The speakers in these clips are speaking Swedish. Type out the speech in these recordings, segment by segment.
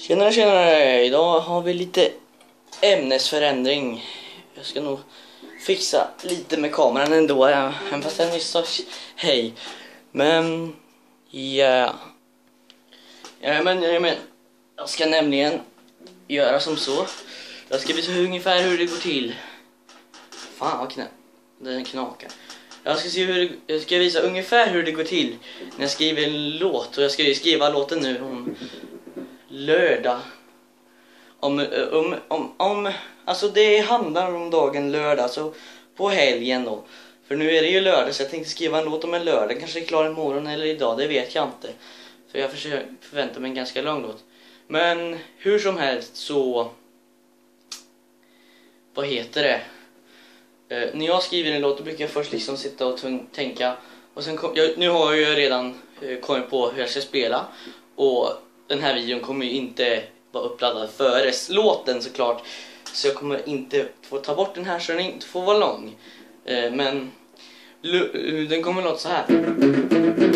Tjenare tjenare! Idag har vi lite ämnesförändring. Jag ska nog fixa lite med kameran ändå, även fast jag nyss sa hej. Men, ja. Ja men, ja, men. Jag ska nämligen göra som så. Jag ska visa ungefär hur det går till. Fan vad knä... Den knakar. Jag ska, se hur det, jag ska visa ungefär hur det går till när jag skriver en låt. Och jag ska ju skriva låten nu om lördag. Om, om, om, om, alltså det handlar om dagen lördag, så på helgen då. För nu är det ju lördag så jag tänkte skriva en låt om en lördag. Kanske är klar imorgon eller idag, det vet jag inte. För jag förväntar mig en ganska lång låt. Men hur som helst så... Vad heter det? Eh, när jag skriver en låt då brukar jag först liksom sitta och tänka. Och sen kom, jag, nu har jag ju redan eh, kommit på hur jag ska spela. Och den här videon kommer ju inte vara uppladdad före låten såklart. Så jag kommer inte få ta bort den här så den inte får vara lång. Eh, men den kommer låta så här.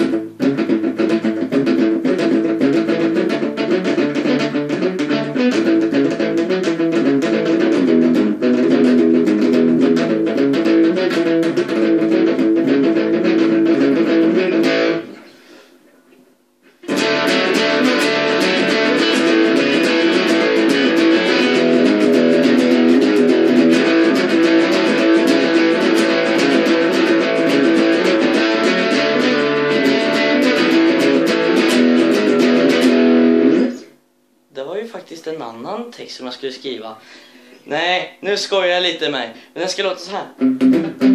Det en annan text som jag skulle skriva. Nej, nu skojar jag lite med mig. Men den ska låta så här.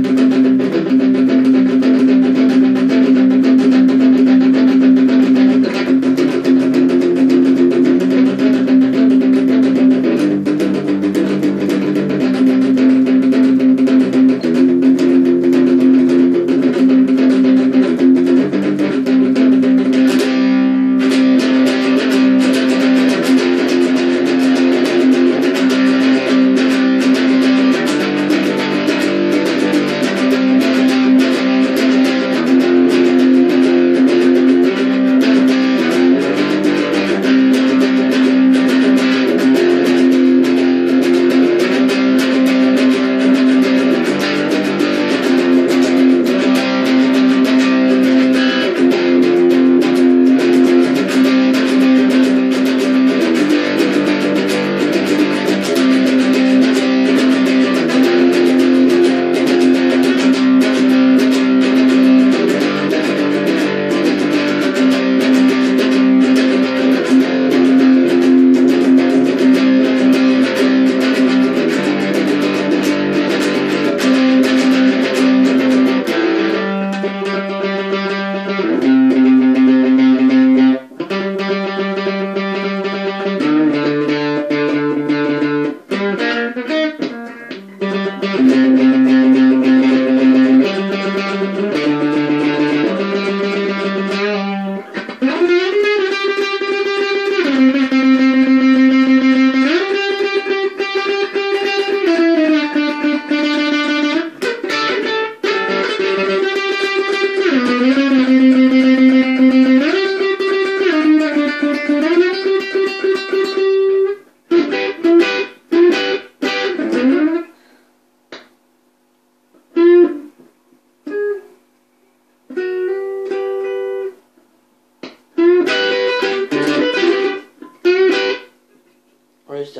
Just.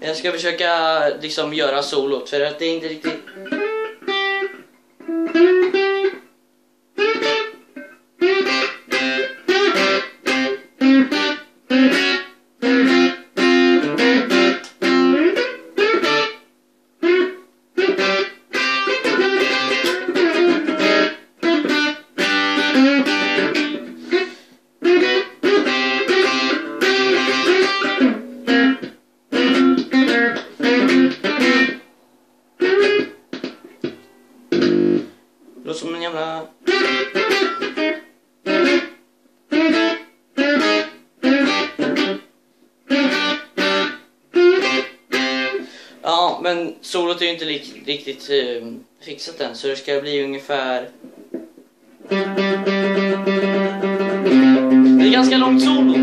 Jag ska försöka liksom göra solot för att det är inte riktigt låter som en jävla... Ja, men solot är ju inte riktigt uh, fixat än så det ska bli ungefär... Det är ganska långt solo.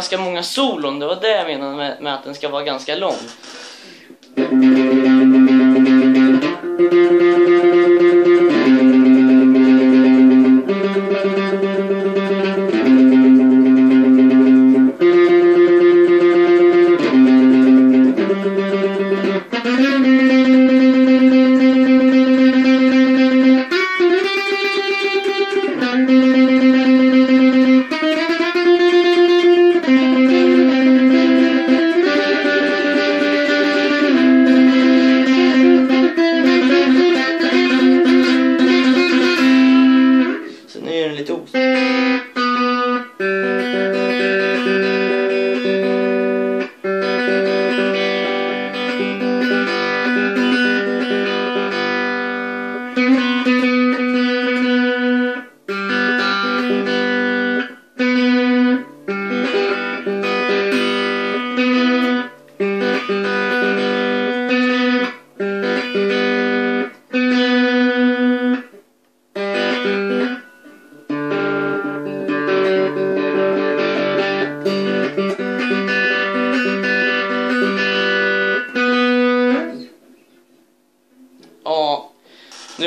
Ganska många solon, det var det jag menade med, med att den ska vara ganska lång.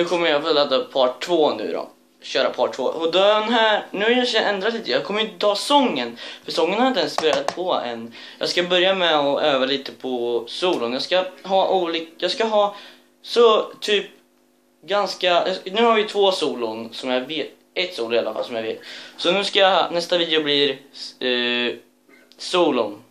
Nu kommer jag att ladda upp part två nu då. Köra part två. Och den här, nu har jag ändrat lite. Jag kommer inte ta sången. För sången har jag inte ens spelat på än. Jag ska börja med att öva lite på solon. Jag ska ha olika, jag ska ha så typ ganska, nu har vi två solon som jag vet, ett solo i alla fall som jag vet. Så nu ska jag, nästa video blir eh, solon.